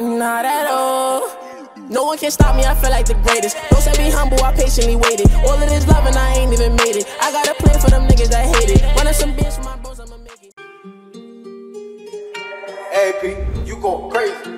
Not at all. No one can stop me, I feel like the greatest. Don't say be humble, I patiently waited. All of this love and I ain't even made it. I got a plan for them niggas that hate it. Running some bitch for my bros, I'ma make it. AP, you go crazy.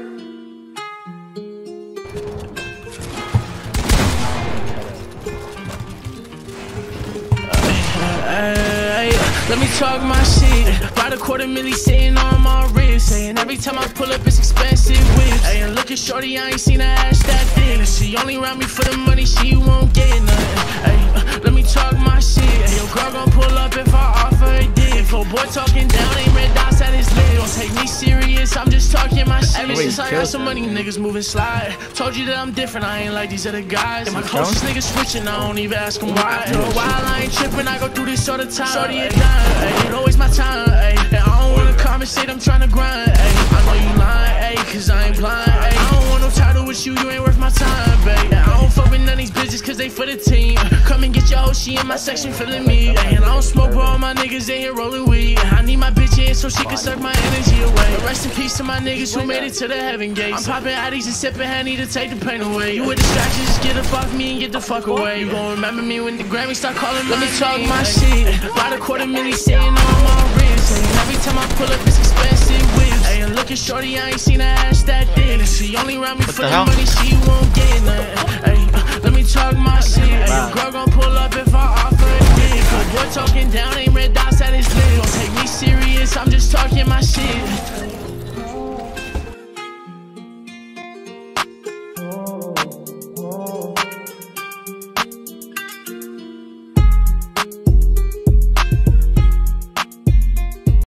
Let me talk my shit. Ride a quarter milli sitting on my wrist. Saying every time I pull up, it's expensive whips. And look at Shorty, I ain't seen her ass that thin. And she only round me for the money, she won't get nothing. Ay, let me talk my shit. Your girl gon' pull up if I offer a dick. A boy talking serious, talking my shit. Ever since I got some money, niggas moving slide. Told you that I'm different, I ain't like these other guys. And my closest niggas switching, I don't even ask them why. For a while, I ain't tripping, I go through this all the time. Shorty dime, ayy, it always my time, ayy. And I don't wanna conversate, I'm tryna grind, ayy. I know you lying, ayy, cause I ain't blind, ayy. I don't want no title with you, you ain't worth my time, babe. And I don't fuck with none of these bitches cause they for the team. Come and get your hoe, she in my section feeling me. And I don't smoke, but all my niggas, they here rolling weed. I need my bitch in so she can suck my energy away. But rest in peace to my niggas who made it to the heaven gates. I'm popping addies and sipping honey to take the pain away. You a distraction, just get the fuck me and get the fuck away. You gon' remember me when the Grammys start calling Let me talk my shit. Ride a quarter milli sitting on my wrist. And every time I pull up, it's expensive whips. Hey, and look at Shorty, I ain't seen her ass that thin. And she only round me for the the hell? money, she won't get nothing. Hey, let me talk my shit. Hey, your girl gon' pull up if I offer a dick. A boy talking down, ain't red dots at his lip. Don't take me serious, I'm just talking my shit.